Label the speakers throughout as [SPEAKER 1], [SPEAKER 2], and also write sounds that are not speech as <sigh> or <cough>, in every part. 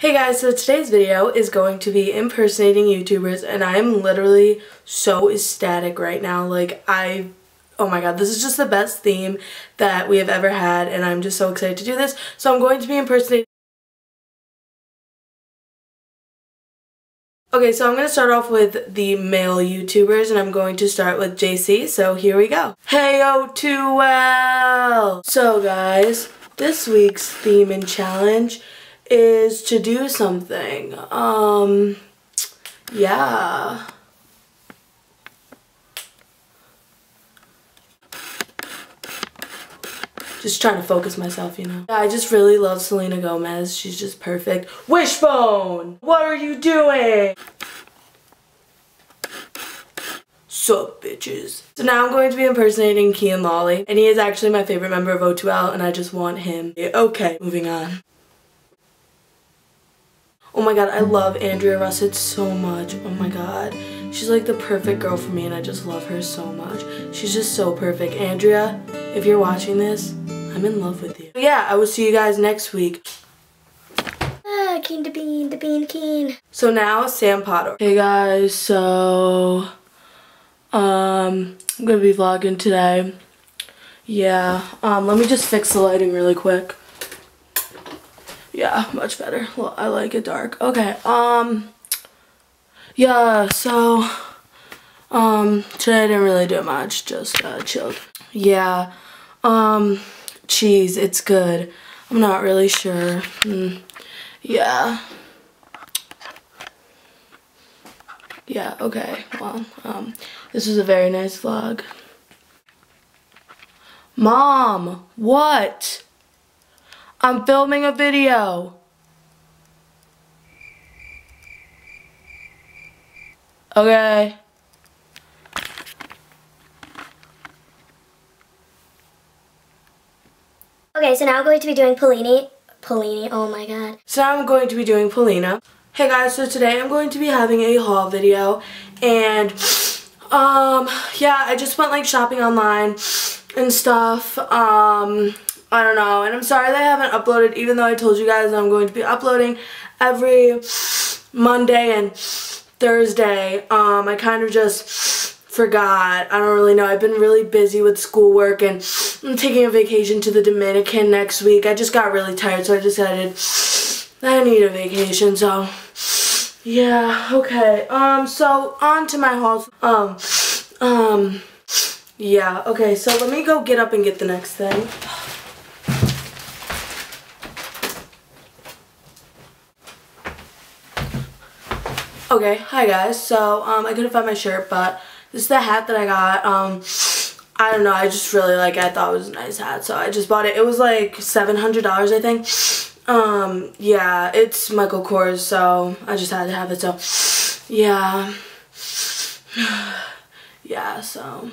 [SPEAKER 1] Hey guys, so today's video is going to be impersonating YouTubers and I'm literally so ecstatic right now. Like I, oh my god, this is just the best theme that we have ever had and I'm just so excited to do this. So I'm going to be impersonating Okay, so I'm going to start off with the male YouTubers, and I'm going to start with JC, so here we go. Hey, too well! So, guys, this week's theme and challenge is to do something. Um, yeah. Just trying to focus myself, you know. I just really love Selena Gomez. She's just perfect. Wishbone! What are you doing? Sup, bitches. So now I'm going to be impersonating Kian Lawley, and he is actually my favorite member of O2L, and I just want him. Okay, moving on. Oh my god, I love Andrea Russett so much. Oh my god. She's like the perfect girl for me and I just love her so much. She's just so perfect. Andrea, if you're watching this, I'm in love with you. Yeah, I will see you guys next week.
[SPEAKER 2] Ah, Keen the Bean, the Bean Keen.
[SPEAKER 1] So now, Sam Pottorff. Hey guys, so, um, I'm gonna be vlogging today. Yeah, um, let me just fix the lighting really quick. Yeah, much better. Well, I like it dark. Okay, um, yeah, so, um, today I didn't really do much, just, uh, chilled. Yeah, um, cheese, it's good. I'm not really sure. Mm, yeah. Yeah, okay, well, um, this was a very nice vlog. Mom, what? I'm filming a video. Okay.
[SPEAKER 2] Okay, so now I'm going to be doing Polini. Polini, oh my god.
[SPEAKER 1] So now I'm going to be doing Polina. Hey guys, so today I'm going to be having a haul video and um yeah, I just went like shopping online and stuff. Um I don't know. And I'm sorry that I haven't uploaded even though I told you guys I'm going to be uploading every Monday and Thursday. Um, I kind of just forgot. I don't really know. I've been really busy with schoolwork and I'm taking a vacation to the Dominican next week. I just got really tired so I decided I need a vacation. So yeah, okay. Um, so on to my hauls. Um, um, yeah, okay. So let me go get up and get the next thing. Okay, hi guys. So, um, I couldn't find my shirt, but this is the hat that I got. Um, I don't know, I just really like. I thought it was a nice hat, so I just bought it. It was like $700, I think. Um, yeah, it's Michael Kors, so I just had to have it, so, yeah. <sighs> yeah, so...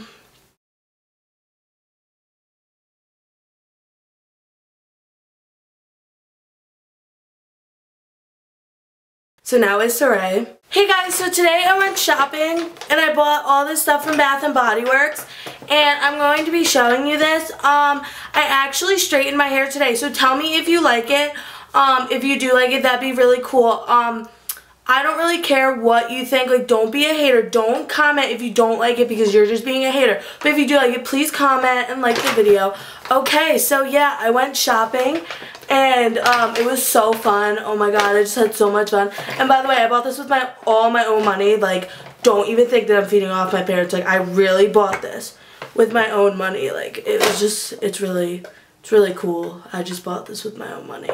[SPEAKER 1] So now it's Saray. Hey guys, so today I went shopping and I bought all this stuff from Bath & Body Works and I'm going to be showing you this. Um, I actually straightened my hair today, so tell me if you like it. Um, if you do like it, that'd be really cool. Um, I don't really care what you think. Like, don't be a hater. Don't comment if you don't like it because you're just being a hater. But if you do like it, please comment and like the video. Okay, so yeah, I went shopping and um, it was so fun. Oh my god, I just had so much fun. And by the way, I bought this with my all my own money. Like, don't even think that I'm feeding off my parents. Like, I really bought this with my own money. Like, it was just, it's really, it's really cool. I just bought this with my own money.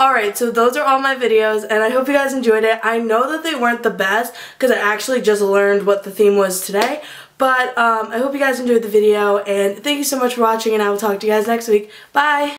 [SPEAKER 1] Alright, so those are all my videos, and I hope you guys enjoyed it. I know that they weren't the best, because I actually just learned what the theme was today. But um, I hope you guys enjoyed the video, and thank you so much for watching, and I will talk to you guys next week. Bye!